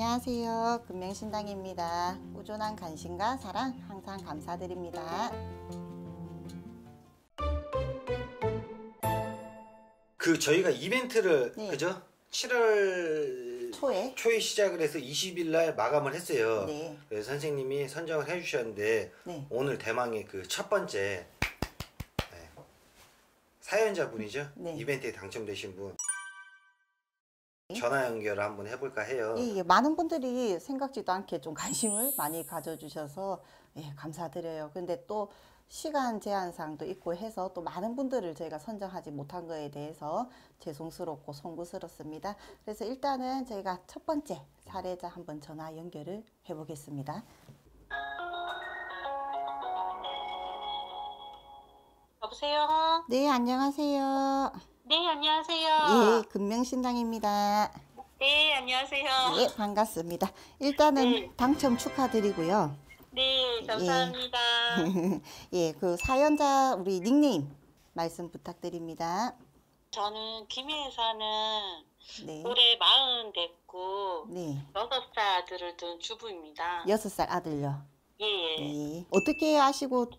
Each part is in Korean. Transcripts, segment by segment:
안녕하세요. 금명신당입니다. 꾸준한 관심과 사랑 항상 감사드립니다. 그 저희가 이벤트를 네. 그죠? 7월 초에 초에 시작을 해서 20일 날 마감을 했어요. 네. 그래서 선생님이 선정을 해 주셨는데 네. 오늘 대망의 그 첫 번째 네, 사연자 분이죠. 네. 이벤트에 당첨되신 분 전화 연결을 한번 해볼까 해요. 예, 예, 많은 분들이 생각지도 않게 좀 관심을 많이 가져주셔서 예, 감사드려요. 근데 또 시간 제한상도 있고 해서 또 많은 분들을 저희가 선정하지 못한 거에 대해서 죄송스럽고 송구스럽습니다. 그래서 일단은 저희가 첫 번째 사례자 한번 전화 연결을 해보겠습니다. 여보세요? 네, 안녕하세요. 네, 안녕하세요. 예, 금명신당입니다. 네, 안녕하세요. 예, 반갑습니다. 일단은 네. 당첨 축하드리고요. 네, 감사합니다. 예, 그 사연자 우리 닉네임 말씀 부탁드립니다. 저는 김해에 사는 네. 올해 마흔 됐고 네. 여섯 살 아들을 둔 주부입니다. 여섯 살 아들요. 예, 예. 예. 어떻게 아시고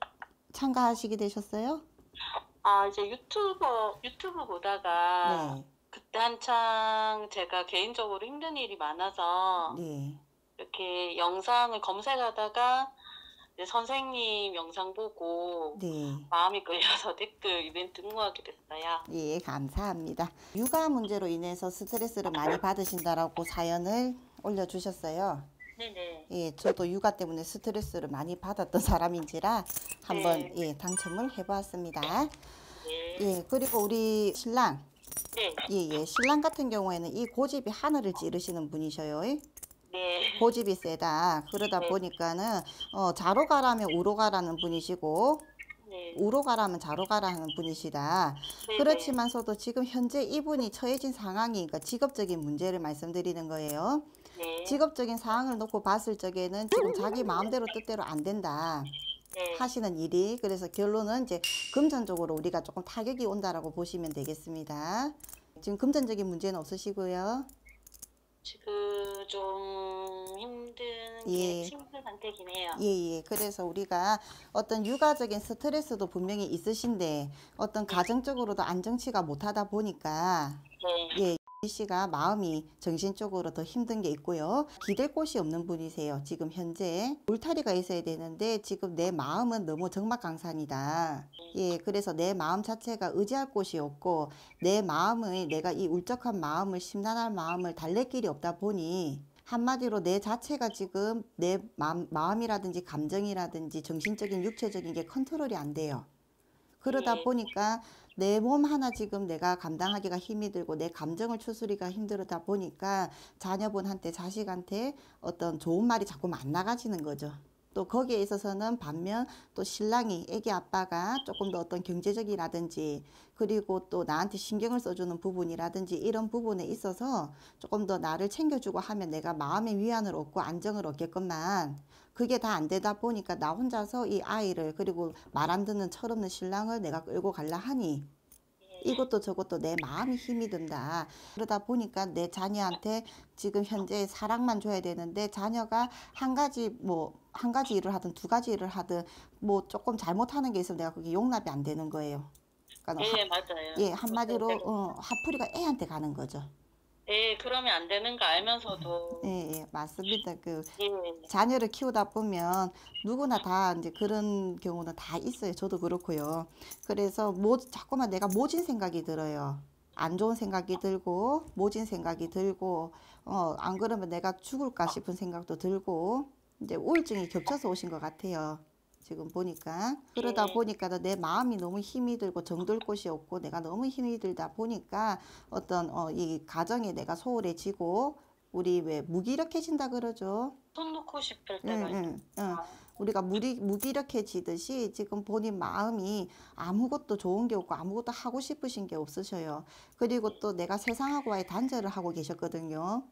참가하시게 되셨어요? 아, 이제 유튜버, 유튜브 보다가 네. 그때 한창 제가 개인적으로 힘든 일이 많아서 네. 이렇게 영상을 검색하다가 이제 선생님 영상 보고 네. 마음이 끌려서 댓글 이벤트 응모하게 됐어요. 예, 감사합니다. 육아 문제로 인해서 스트레스를 많이 받으신다라고 사연을 올려주셨어요. 네네. 예, 저도 육아 때문에 스트레스를 많이 받았던 사람인지라 한번 네. 예, 당첨을 해보았습니다. 네. 예, 그리고 우리 신랑 네. 예, 예. 신랑 같은 경우에는 이 고집이 하늘을 찌르시는 분이셔요. 네. 고집이 세다. 그러다 네. 보니까는 어, 자로 가라면 우로 가라는 분이시고 네. 우로 가라면 자로 가라는 분이시다. 네, 그렇지만서도 지금 현재 이분이 처해진 상황이 그러니까 직업적인 문제를 말씀드리는 거예요. 네. 직업적인 상황을 놓고 봤을 적에는 지금 자기 마음대로 뜻대로 안 된다. 네. 하시는 일이 그래서 결론은 이제 금전적으로 우리가 조금 타격이 온다라고 보시면 되겠습니다. 지금 금전적인 문제는 없으시고요. 지금 좀 힘든 예. 게 상태긴 해요. 예, 예. 그래서 우리가 어떤 육아적인 스트레스도 분명히 있으신데 어떤 가정적으로도 안정치가 못하다 보니까 네. 예, 이 씨가 마음이 정신적으로 더 힘든 게 있고요. 기댈 곳이 없는 분이세요. 지금 현재 울타리가 있어야 되는데 지금 내 마음은 너무 적막강산이다. 예, 그래서 내 마음 자체가 의지할 곳이 없고 내 마음의 내가 이 울적한 마음을 심란한 마음을 달랠 길이 없다 보니 한마디로 내 자체가 지금 내 마음, 마음이라든지 감정이라든지 정신적인 육체적인 게 컨트롤이 안 돼요. 그러다 네. 보니까 내 몸 하나 지금 내가 감당하기가 힘이 들고 내 감정을 추스리기가 힘들다 보니까 자녀분한테 자식한테 어떤 좋은 말이 자꾸 안 나가지는 거죠. 또 거기에 있어서는 반면 또 신랑이 애기 아빠가 조금 더 어떤 경제적이라든지 그리고 또 나한테 신경을 써주는 부분이라든지 이런 부분에 있어서 조금 더 나를 챙겨주고 하면 내가 마음의 위안을 얻고 안정을 얻겠건만 그게 다 안 되다 보니까 나 혼자서 이 아이를 그리고 말 안 듣는 철없는 신랑을 내가 끌고 갈라 하니 이것도 저것도 내 마음이 힘이 든다. 그러다 보니까 내 자녀한테 지금 현재 사랑만 줘야 되는데 자녀가 한 가지 뭐 한 가지 일을 하든 두 가지 일을 하든 뭐 조금 잘못하는 게 있으면 내가 그게 용납이 안 되는 거예요. 그러니까 네, 하- 맞아요. 예 한마디로 어, 화풀이가 애한테 가는 거죠. 네, 그러면 안 되는 거 알면서도 예, 예 맞습니다. 그 예. 자녀를 키우다 보면 누구나 다 이제 그런 경우는 다 있어요. 저도 그렇고요. 그래서 뭐 자꾸만 내가 모진 생각이 들어요. 안 좋은 생각이 들고 모진 생각이 들고 어 안 그러면 내가 죽을까 싶은 생각도 들고 이제 우울증이 겹쳐서 오신 것 같아요. 지금 보니까 그러다 네. 보니까 내 마음이 너무 힘이 들고 정들 곳이 없고 내가 너무 힘이 들다 보니까 어떤 어, 이 가정에 내가 소홀해지고 우리 왜 무기력해진다 그러죠. 손 놓고 싶을 응, 때가 있어요. 응, 응. 우리가 무리, 무기력해지듯이 지금 본인 마음이 아무것도 좋은 게 없고 아무것도 하고 싶으신 게 없으셔요. 그리고 또 내가 세상하고의 단절을 하고 계셨거든요.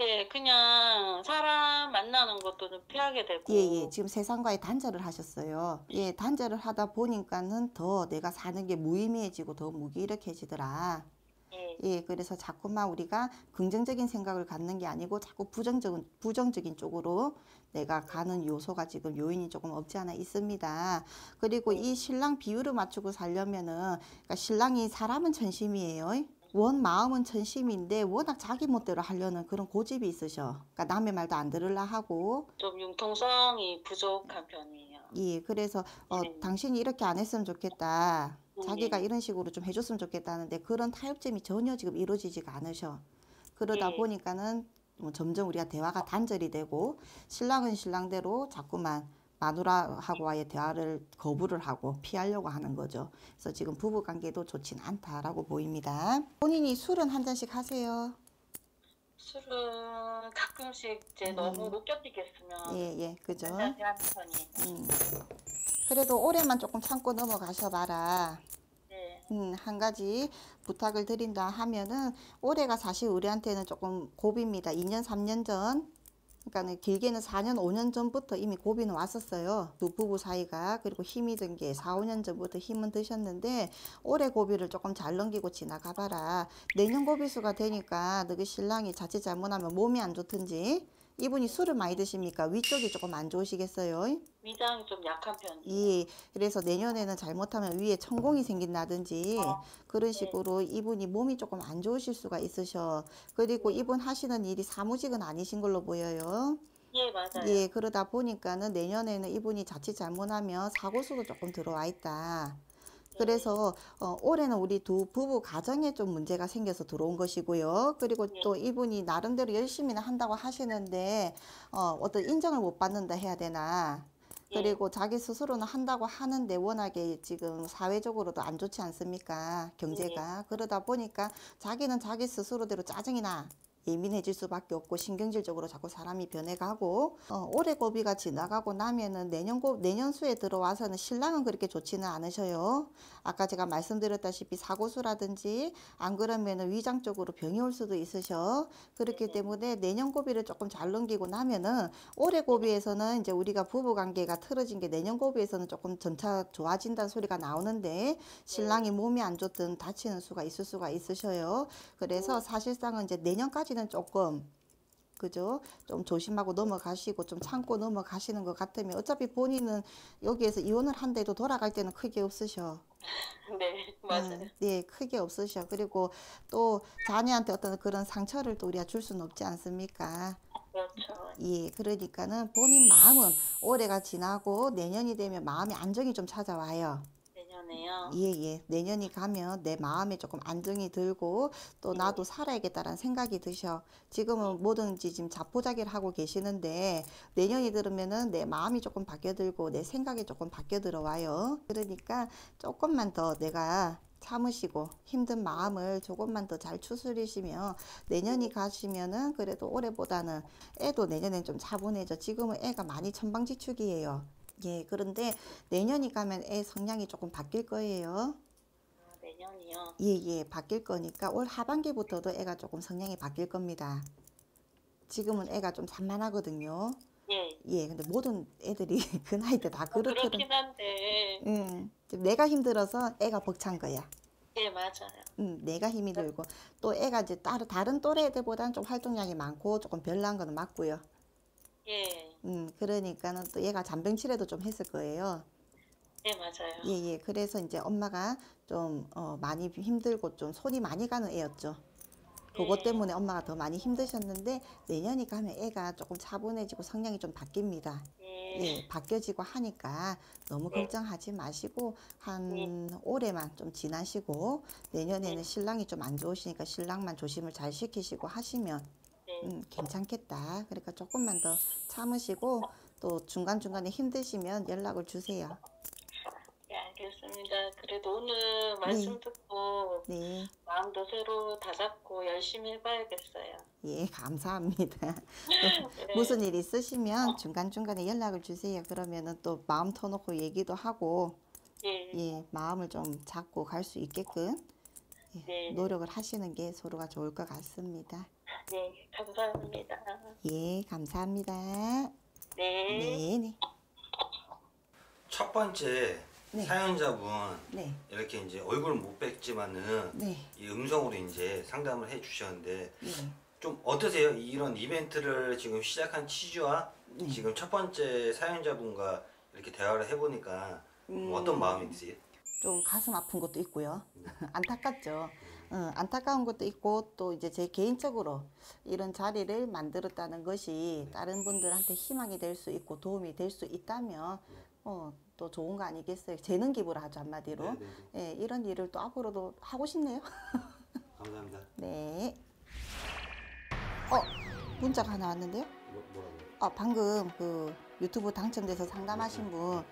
예, 그냥 사람 만나는 것도 좀 피하게 되고. 예, 예. 지금 세상과의 단절을 하셨어요. 예, 단절을 하다 보니까는 더 내가 사는 게 무의미해지고 더 무기력해지더라. 예. 예. 예, 그래서 자꾸만 우리가 긍정적인 생각을 갖는 게 아니고 자꾸 부정적인 부정적인 쪽으로 내가 가는 요소가 지금 요인이 조금 없지 않아 있습니다. 그리고 이 신랑 비율을 맞추고 살려면은 그러니까 신랑이 사람은 천심이에요. 원 마음은 천심인데 워낙 자기 멋대로 하려는 그런 고집이 있으셔. 그러니까 남의 말도 안 들으려 하고 좀 융통성이 부족한 편이에요. 예, 그래서 어, 네. 당신이 이렇게 안 했으면 좋겠다. 자기가 네. 이런 식으로 좀 해줬으면 좋겠다는데 그런 타협점이 전혀 지금 이루어지지가 않으셔. 그러다 네. 보니까는 뭐 점점 우리가 대화가 단절이 되고 신랑은 신랑대로 자꾸만 마누라하고와의 대화를 거부를 하고 피하려고 하는 거죠. 그래서 지금 부부 관계도 좋진 않다라고 보입니다. 본인이 술은 한 잔씩 하세요. 술은 가끔씩 이제 음. 너무 못 견디겠으면 예, 예, 그죠? 음. 그래도 올해만 조금 참고 넘어가셔 봐라. 네. 음, 한 가지 부탁을 드린다 하면은 올해가 사실 우리한테는 조금 고비입니다. 2년, 3년 전. 그러니까는 길게는 4년, 5년 전부터 이미 고비는 왔었어요. 두 부부 사이가. 그리고 힘이 든 게 4, 5년 전부터 힘은 드셨는데 올해 고비를 조금 잘 넘기고 지나가 봐라. 내년 고비수가 되니까 너희 신랑이 자칫 잘못하면 몸이 안 좋든지 이분이 술을 많이 드십니까? 위쪽이 조금 안 좋으시겠어요? 위장이 좀 약한 편이에요. 예, 그래서 내년에는 잘못하면 위에 천공이 생긴다든지 어, 그런 식으로 이분이 몸이 조금 안 좋으실 수가 있으셔. 그리고 이분 하시는 일이 사무직은 아니신 걸로 보여요. 예, 맞아요. 예, 그러다 보니까는 내년에는 이분이 자칫 잘못하면 사고수도 조금 들어와 있다. 그래서 어, 올해는 우리 두 부부 가정에 좀 문제가 생겨서 들어온 것이고요. 그리고 또 이분이 나름대로 열심히는 한다고 하시는데 어, 어떤 인정을 못 받는다 해야 되나. 예. 그리고 자기 스스로는 한다고 하는데 워낙에 지금 사회적으로도 안 좋지 않습니까? 경제가. 그러다 보니까 자기는 자기 스스로대로 짜증이 나. 예민해질 수밖에 없고 신경질적으로 자꾸 사람이 변해가고 어, 올해 고비가 지나가고 나면은 내년 고 내년 수에 들어와서는 신랑은 그렇게 좋지는 않으셔요. 아까 제가 말씀드렸다시피 사고수라든지 안 그러면은 위장 쪽으로 병이 올 수도 있으셔. 그렇기 때문에 내년 고비를 조금 잘 넘기고 나면은 올해 고비에서는 이제 우리가 부부 관계가 틀어진 게 내년 고비에서는 조금 전차 좋아진다는 소리가 나오는데 신랑이 몸이 안 좋든 다치는 수가 있을 수가 있으셔요. 그래서 사실상은 이제 내년까지 는 조금 그죠? 좀 조심하고 넘어가시고 좀 참고 넘어가시는 것 같으면 어차피 본인은 여기에서 이혼을 한데도 돌아갈 때는 크게 없으셔. 네, 맞아요. 음, 네, 크게 없으셔. 그리고 또 자녀한테 어떤 그런 상처를 또 우리가 줄 수는 없지 않습니까? 그렇죠. 예, 그러니까는 본인 마음은 올해가 지나고 내년이 되면 마음의 안정이 좀 찾아와요. 내년에요. 예, 예. 내년이 가면 내 마음에 조금 안정이 들고 또 나도 살아야겠다라는 생각이 드셔. 지금은 뭐든지 지금 자포자기를 하고 계시는데 내년이 들으면은 내 마음이 조금 바뀌어 들고 내 생각이 조금 바뀌어 들어와요. 그러니까 조금만 더 내가 참으시고 힘든 마음을 조금만 더 잘 추스리시면 내년이 가시면은 그래도 올해보다는 애도 내년엔 좀 차분해져. 지금은 애가 많이 천방지축이에요. 예, 그런데 내년이 가면 애 성향이 조금 바뀔 거예요. 아, 내년이요. 예, 예, 바뀔 거니까 올 하반기부터도 애가 조금 성향이 바뀔 겁니다. 지금은 애가 좀 산만하거든요. 예. 예, 근데 모든 애들이 그 나이 때다 어, 그렇거든. 그렇긴 한데, 응, 지금 내가 힘들어서 애가 벅찬 거야. 예, 맞아요. 응, 내가 힘이 들고 또 애가 이제 다른 다른 또래 애들보다는 좀 활동량이 많고 조금 별난 거는 맞고요. 예, 음, 그러니까는 또 얘가 잔병치레도 좀 했을 거예요. 예, 맞아요. 예, 예. 그래서 이제 엄마가 좀 어, 많이 힘들고 좀 손이 많이 가는 애였죠. 그것 예. 때문에 엄마가 더 많이 힘드셨는데 내년이 가면 애가 조금 차분해지고 성향이 좀 바뀝니다. 예, 예, 바뀌어지고 하니까 너무 네. 걱정하지 마시고 한 올해만 좀 지나시고 내년에는 신랑이 좀 안 좋으시니까 신랑만 조심을 잘 시키시고 하시면 네. 음, 괜찮겠다. 그러니까 조금만 더 참으시고 또 중간중간에 힘드시면 연락을 주세요. 예, 알겠습니다. 그래도 오늘 말씀 듣고 네. 마음도 새로 다잡고 열심히 해봐야겠어요. 예, 감사합니다. 네. 무슨 일 있으시면 중간중간에 연락을 주세요. 그러면은 또 마음 터놓고 얘기도 하고, 예, 예, 마음을 좀 잡고 갈 수 있게끔 예, 네. 노력을 하시는 게 서로가 좋을 것 같습니다. 네, 감사합니다. 예, 감사합니다. 네. 네, 네. 첫 번째 네. 사연자분 네, 이렇게 이제 얼굴 못 뵙지만은 네, 이 음성으로 이제 상담을 해 주셨는데 네. 좀 어떠세요? 이런 이벤트를 지금 시작한 취지와 네. 지금 첫 번째 사연자분과 이렇게 대화를 해보니까 음. 어떤 마음이 드세요? 좀 가슴 아픈 것도 있고요. 안타깝죠. 어, 안타까운 것도 있고 또 이제 제 개인적으로 이런 자리를 만들었다는 것이 다른 분들한테 희망이 될 수 있고 도움이 될 수 있다면 어, 또 좋은 거 아니겠어요. 재능 기부를 하죠 한마디로. 네, 네, 예, 이런 일을 또 앞으로도 하고 싶네요. 감사합니다. 네. 어, 문자가 하나 왔는데요. 뭐? 아, 방금 그 유튜브 당첨돼서 상담하신 분,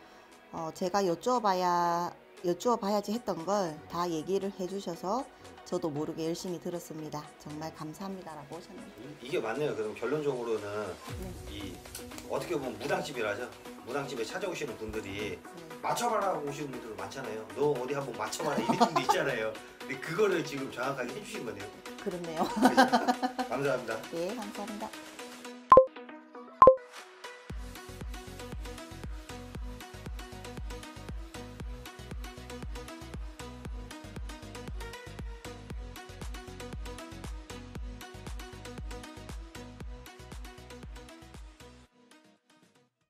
어, 제가 여쭈어봐야, 여쭈어 봐야지 했던 걸 다 얘기를 해주셔서 저도 모르게 열심히 들었습니다. 정말 감사합니다라고 하셨네요. 이- 이게 맞네요. 그럼 결론적으로는 네. 이 어떻게 보면 무당집이라죠. 무당집에 찾아오시는 분들이 네. 맞춰봐라 오시는 분들 많잖아요. 너 어디 한번 맞춰봐라 이런 분도 있잖아요. 근데 그거를 지금 정확하게 해주신 거네요. 그렇네요. 감사합니다. 네, 감사합니다.